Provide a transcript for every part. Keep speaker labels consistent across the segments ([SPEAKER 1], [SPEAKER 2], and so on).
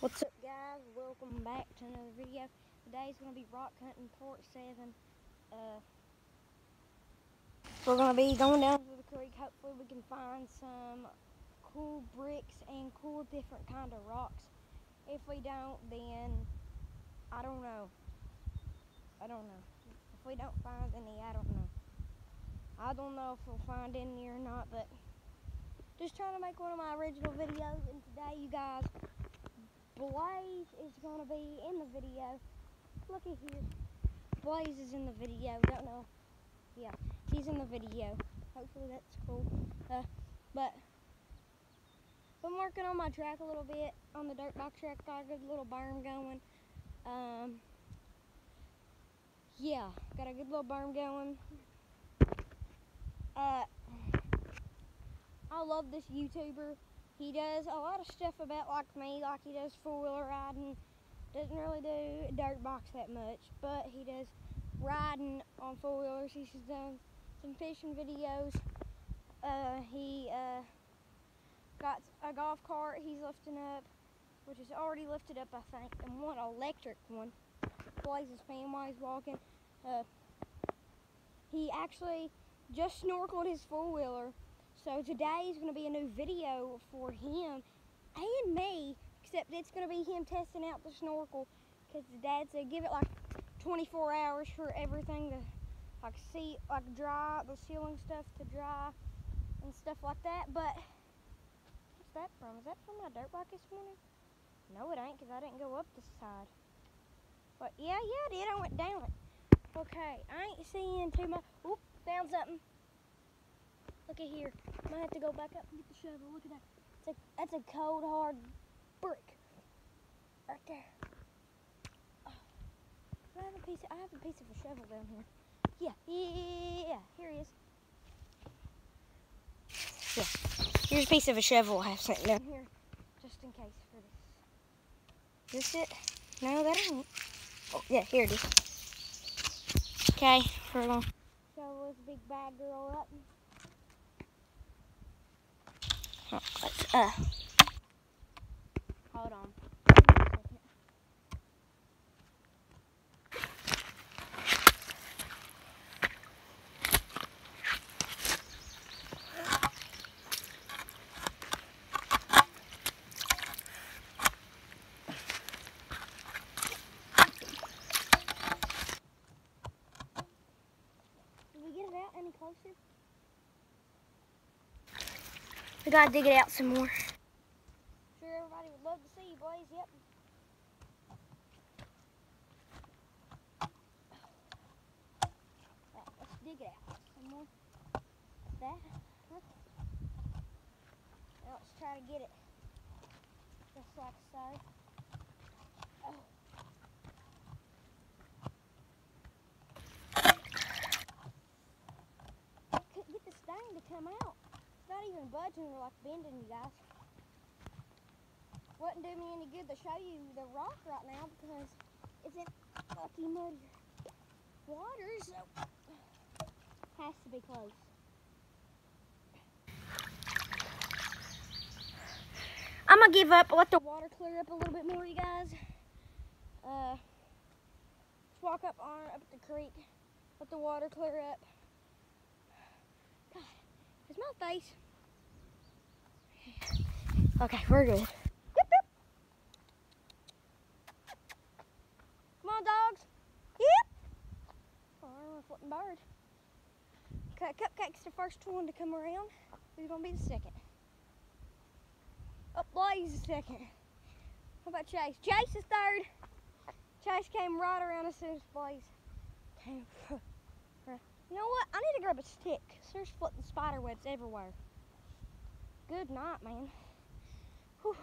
[SPEAKER 1] What's up guys? Welcome back to another video. Today's going to be rock hunting part 7. Uh, we're going to be going down to the creek. Hopefully we can find some cool bricks and cool different kind of rocks. If we don't, then I don't know. I don't know. If we don't find any, I don't know. I don't know if we'll find any or not, but just trying to make one of my original videos. And today, you guys, Blaze is going to be in the video. Look at here. Blaze is in the video. Don't know. Yeah, he's in the video. Hopefully that's cool. Uh, but been working on my track a little bit on the dirt bike track. Got a good little berm going. Um, yeah, got a good little berm going. Uh, I love this YouTuber. He does a lot of stuff about like me, like he does four-wheeler riding. Doesn't really do dirt box that much, but he does riding on four-wheelers. He's done some fishing videos. Uh, he uh, got a golf cart he's lifting up, which is already lifted up, I think, and one electric one. Blaze's fan while he's walking. Uh, he actually just snorkeled his four-wheeler so today is going to be a new video for him and me, except it's going to be him testing out the snorkel because the dad said give it like 24 hours for everything to like see, like dry, the sealing stuff to dry and stuff like that. But what's that from? Is that from my dirt bike this morning? No, it ain't because I didn't go up this side. But yeah, yeah, I did. I went down it. Okay, I ain't seeing too much. Oop, found something. Look at here. Might have to go back up and get the shovel. Look at that. A, that's a cold, hard brick. Right there. Oh. I have a piece. Of, I have a piece of a shovel down here. Yeah, yeah, yeah. Here he is. Yeah. Here's a piece of a shovel I have sitting down here, just in case for this. Is this it? No, that ain't. Oh, yeah, here it is. Okay, we're gonna shovel this big bad girl up. Let's, uh, hold on. Did we get it out any closer? We gotta dig it out some more. Sure everybody would love to see you, Blaze. Yep. Let's dig it out some more. That. Now let's try to get it. Just like so. Oh. I Couldn't get this thing to come out not even budging or like bending, you guys. Wouldn't do me any good to show you the rock right now because it's in mucky, muddy water, so has to be close. I'm gonna give up, let the water clear up a little bit more, you guys. Uh, let's walk up on up the creek, let the water clear up. God, my face? Okay, we're good. Come on, dogs. Yep. Oh, a flipping bird. Okay, Cupcake's the first one to come around. Who's gonna be the second? Oh, Blaze is second. How about Chase? Chase is third. Chase came right around as soon as Blaze came. You know what? I need to grab a stick. There's flipping spider webs everywhere. Good night, man. Whew.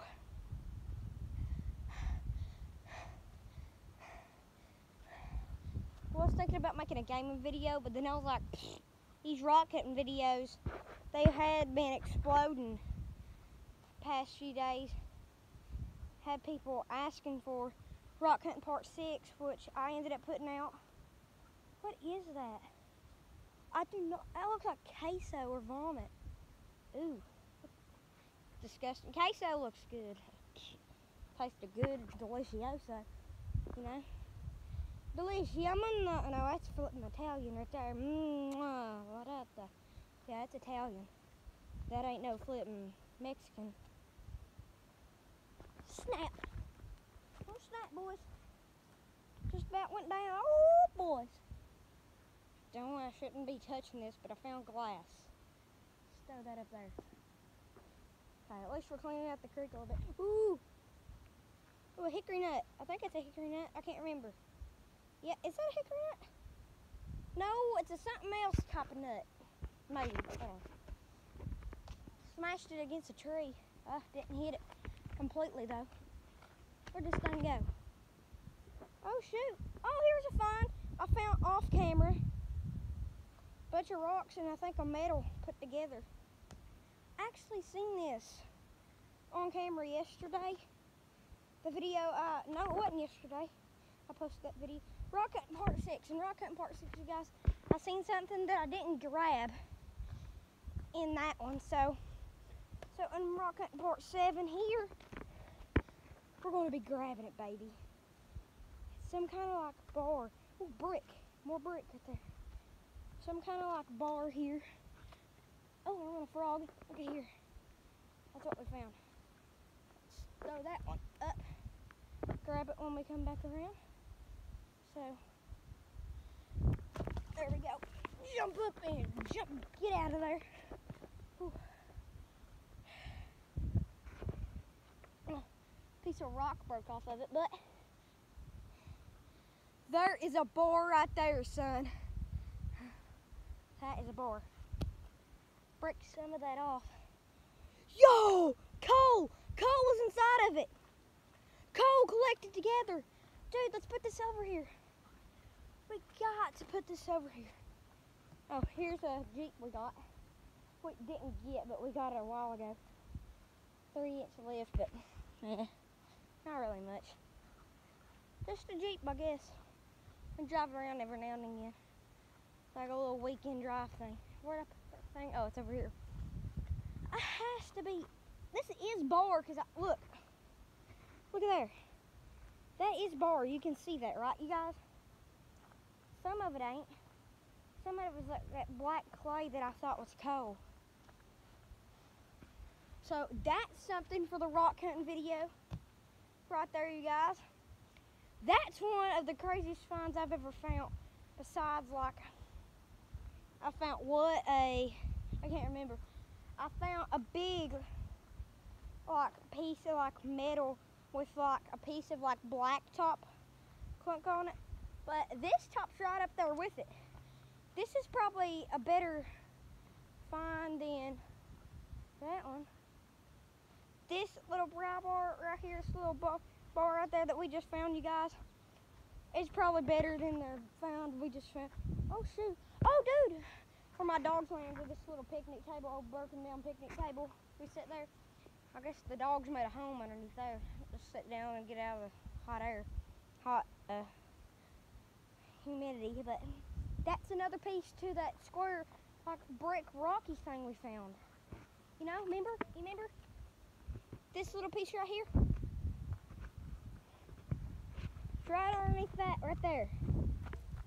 [SPEAKER 1] I was thinking about making a gaming video, but then I was like, these rock cutting videos, they had been exploding past few days. Had people asking for rock hunting part six, which I ended up putting out. What is that? I do not, that looks like queso or vomit. Ooh disgusting. Queso looks good. tasted good, delicioso, you know. Deliciamo, no, that's flipping Italian right there. Mmm, what the? Yeah, that's Italian. That ain't no flipping Mexican. Snap. Snap, boys. Just about went down. Oh, boys. Don't I shouldn't be touching this, but I found glass. Stow that up there. Okay, at least we're cleaning out the creek a little bit. Ooh. Ooh, a hickory nut. I think it's a hickory nut. I can't remember. Yeah, is that a hickory nut? No, it's a something else type of nut. Maybe. Smashed it against a tree. Uh, didn't hit it completely though. Where'd this thing go? Oh shoot. Oh, here's a find. I found off camera. Bunch of rocks and I think a metal put together. Actually seen this on camera yesterday. The video, uh, no it wasn't yesterday. I posted that video. Rock cutting part six. And rock cutting part six, you guys, I seen something that I didn't grab in that one. So, so in rock cutting part seven here, we're going to be grabbing it, baby. Some kind of like bar. Oh, brick. More brick right there. Some kind of like bar here. Oh, I want a frog. Look at here. That's what we found. Let's throw that one up. Grab it when we come back around. So, there we go. Jump up and jump, get out of there. Whew. Oh, piece of rock broke off of it, but there is a bar right there, son. That is a boar. Break some of that off. Yo! Coal! Coal was inside of it. Coal collected together. Dude, let's put this over here. We got to put this over here. Oh, here's a Jeep we got. We didn't get, but we got it a while ago. Three inch lift, but eh, not really much. Just a Jeep, I guess. We drive around every now and again. Like a little weekend drive thing. Where'd I put that thing? Oh, it's over here. It has to be. This is bar, because I, look. Look at there. That is bar. You can see that, right, you guys? Some of it ain't. Some of it was like that black clay that I thought was coal. So that's something for the rock hunting video. Right there, you guys. That's one of the craziest finds I've ever found. Besides, like, I found what a, I can't remember. I found a big, like, piece of, like, metal with like a piece of like black top clunk on it. But this top's right up there with it. This is probably a better find than that one. This little brow bar right here, this little bar, bar right there that we just found, you guys, is probably better than the found we just found. Oh shoot, oh dude, where my dog's laying with this little picnic table, old broken down picnic table. We sit there. I guess the dogs made a home underneath there. Just sit down and get out of the hot air, hot uh, humidity. But that's another piece to that square, like brick rocky thing we found. You know, remember? You remember? This little piece right here? It's right underneath that, right there.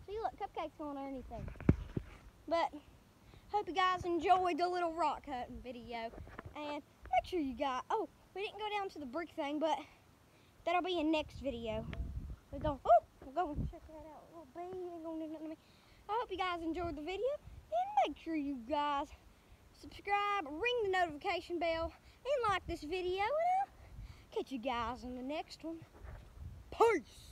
[SPEAKER 1] See, look, cupcakes going underneath there. But, hope you guys enjoyed the little rock hunting video. And make sure you got, oh, we didn't go down to the brick thing, but that'll be in next video. We go, oh, we're going and check that out. Little bee ain't gonna do nothing to me. I hope you guys enjoyed the video, and make sure you guys subscribe, ring the notification bell, and like this video, and I'll catch you guys in the next one. Peace!